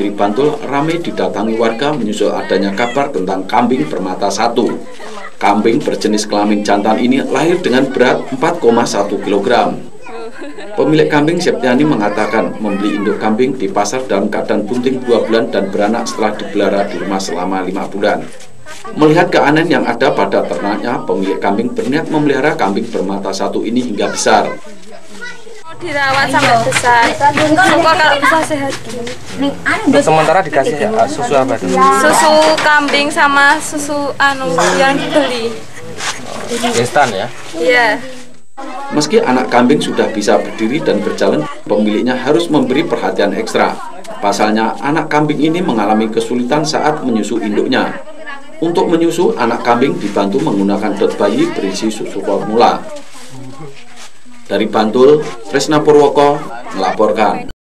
Negeri Bantul ramai didatangi warga menyusul adanya kabar tentang kambing bermata satu. Kambing berjenis kelamin jantan ini lahir dengan berat 4,1 kg. Pemilik kambing Septiani mengatakan membeli induk kambing di pasar dalam keadaan bunting 2 bulan dan beranak setelah dipelihara di rumah selama 5 bulan. Melihat keanehan yang ada pada ternaknya, pemilik kambing berniat memelihara kambing bermata satu ini hingga besar dirawat sampai besar. Syukur kalau bisa sehat Untuk sementara dikasih uh, susu apa itu? susu kambing sama susu anu yang dibeli. Instan ya? iya. Meski anak kambing sudah bisa berdiri dan berjalan, pemiliknya harus memberi perhatian ekstra. Pasalnya, anak kambing ini mengalami kesulitan saat menyusu induknya. Untuk menyusu, anak kambing dibantu menggunakan dot bayi berisi susu formula. Dari Bantul, Tresna Purwoko melaporkan.